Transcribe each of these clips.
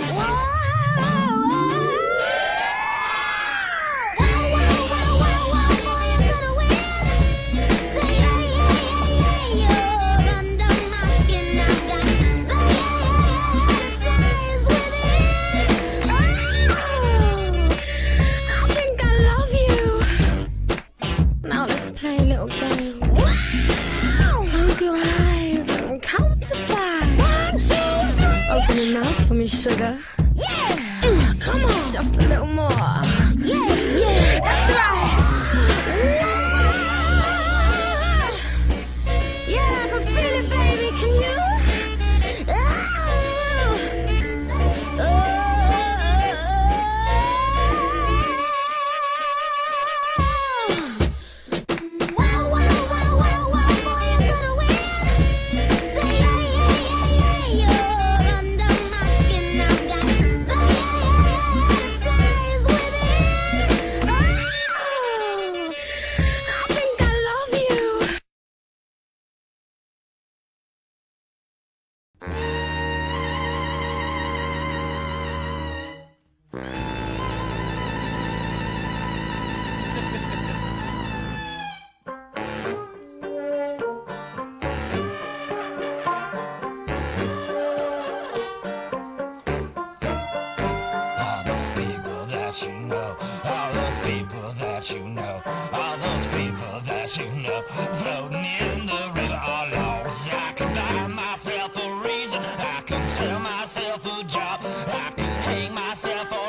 Whoa!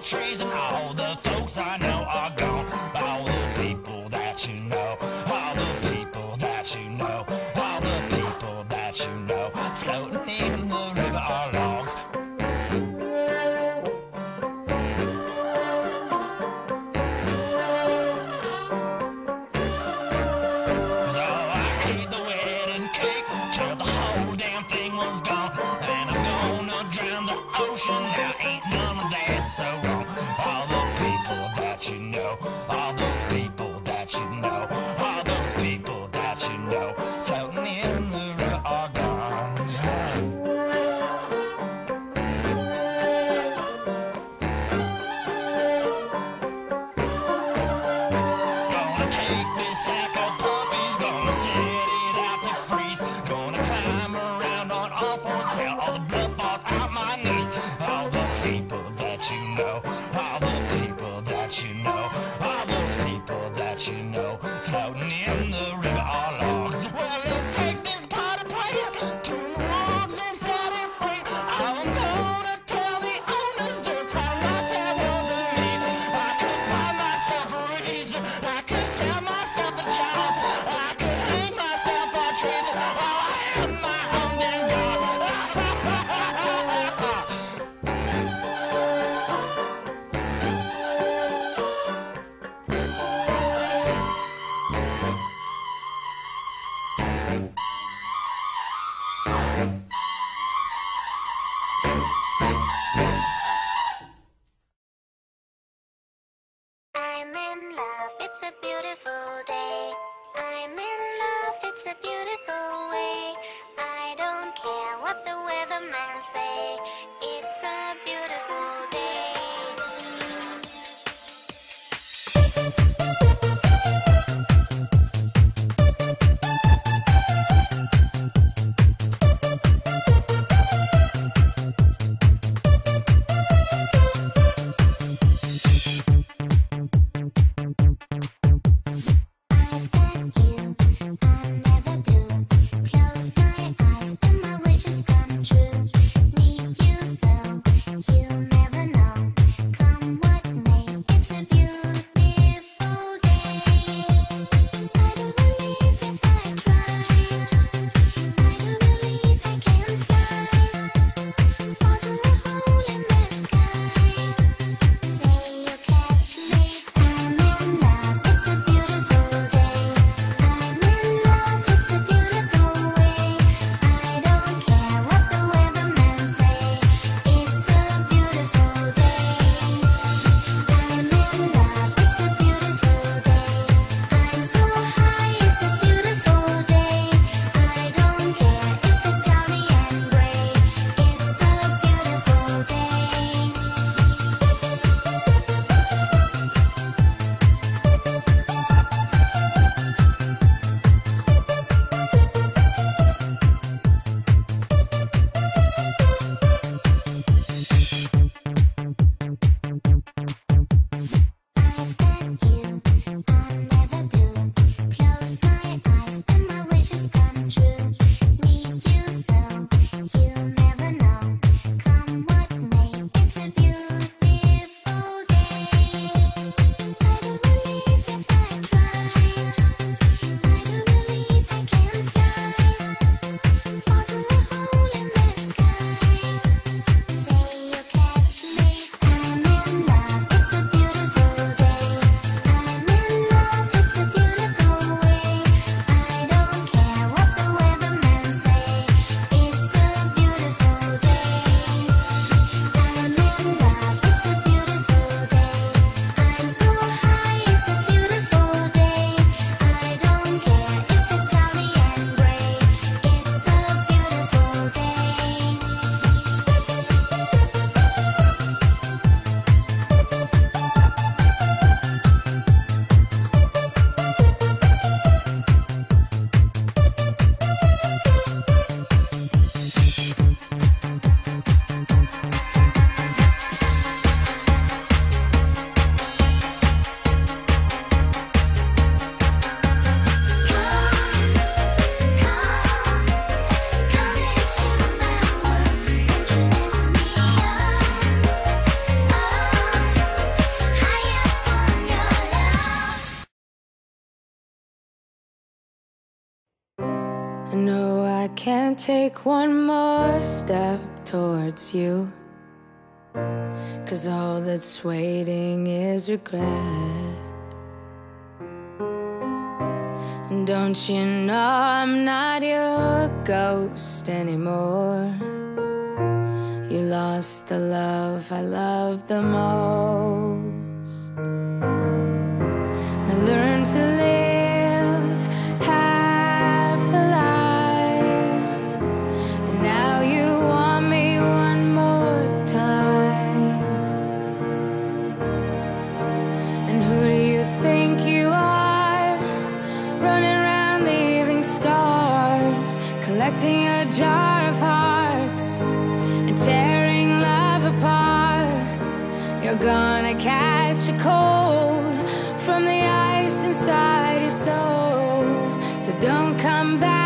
trees and all the folks I know. people that you know. I'm in love, it's a beautiful day. I'm in love, it's a beautiful way. I don't care what the weatherman say. I know I can't take one more step towards you. Cause all that's waiting is regret. And don't you know I'm not your ghost anymore? You lost the love I loved the most. You're gonna catch a cold from the ice inside your soul. So don't come back.